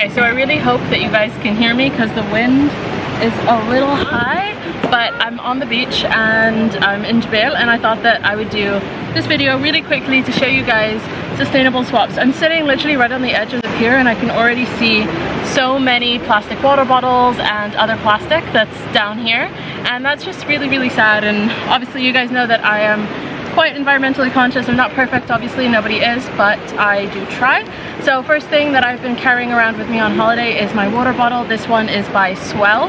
Okay, so I really hope that you guys can hear me because the wind is a little high, but I'm on the beach and I'm in Jubail and I thought that I would do this video really quickly to show you guys sustainable swaps. I'm sitting literally right on the edge of the pier and I can already see so many plastic water bottles and other plastic that's down here and that's just really really sad and obviously you guys know that I am quite environmentally conscious. I'm not perfect, obviously, nobody is, but I do try. So first thing that I've been carrying around with me on holiday is my water bottle. This one is by S'well,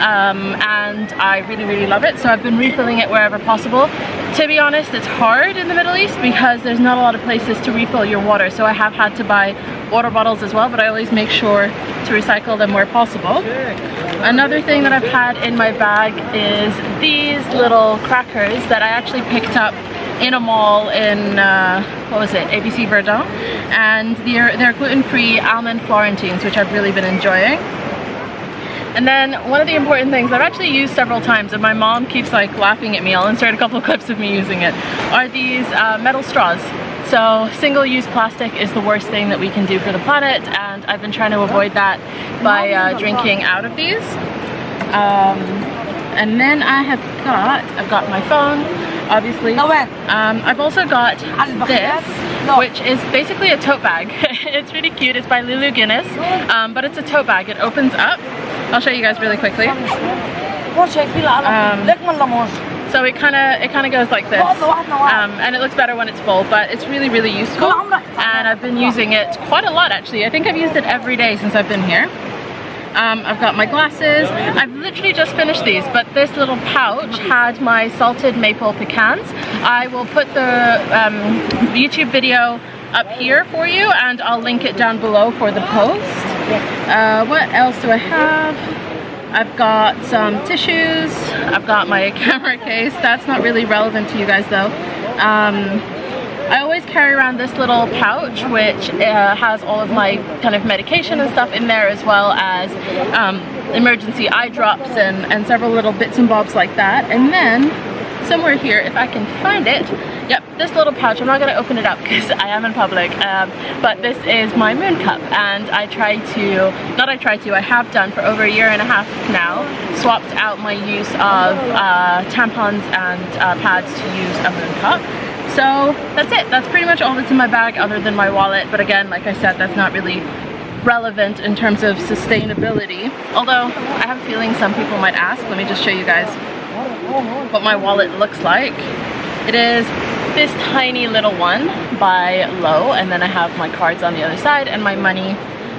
um, and I really, really love it. So I've been refilling it wherever possible. To be honest, it's hard in the Middle East because there's not a lot of places to refill your water. So I have had to buy water bottles as well, but I always make sure to recycle them where possible. Another thing that I've had in my bag is these little crackers that I actually picked up in a mall in, uh, what was it, ABC Verdun. And they're, they're gluten-free almond Florentines, which I've really been enjoying. And then one of the important things I've actually used several times and my mom keeps like laughing at me, I'll insert a couple of clips of me using it, are these uh, metal straws. So single-use plastic is the worst thing that we can do for the planet and I've been trying to avoid that by uh, drinking out of these. Um, and then I have got, I've got my phone, obviously. Um, I've also got this, which is basically a tote bag. it's really cute. It's by Lulu Guinness, um, but it's a tote bag. It opens up. I'll show you guys really quickly. Um, so it kind of it kind of goes like this, um, and it looks better when it's full. But it's really really useful, and I've been using it quite a lot actually. I think I've used it every day since I've been here. Um, I've got my glasses. I've literally just finished these, but this little pouch had my salted maple pecans. I will put the um, YouTube video up here for you and I'll link it down below for the post. Uh, what else do I have? I've got some tissues. I've got my camera case. That's not really relevant to you guys though. Um, I always carry around this little pouch which uh, has all of my kind of medication and stuff in there as well as um, emergency eye drops and, and several little bits and bobs like that. And then somewhere here, if I can find it, yep, this little pouch, I'm not going to open it up because I am in public, um, but this is my moon cup and I try to, not I try to, I have done for over a year and a half now, swapped out my use of uh, tampons and uh, pads to use a moon cup. So that's it. That's pretty much all that's in my bag other than my wallet. But again, like I said, that's not really relevant in terms of sustainability. Although I have a feeling some people might ask. Let me just show you guys what my wallet looks like. It is this tiny little one by Loewe and then I have my cards on the other side and my money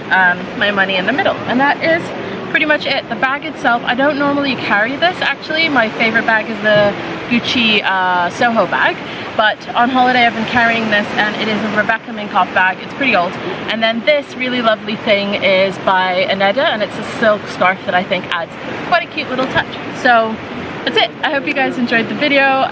um, my money in the middle and that is pretty much it. The bag itself, I don't normally carry this actually. My favorite bag is the Gucci uh, Soho bag, but on holiday I've been carrying this and it is a Rebecca Minkoff bag. It's pretty old. And then this really lovely thing is by Aneda and it's a silk scarf that I think adds quite a cute little touch. So that's it. I hope you guys enjoyed the video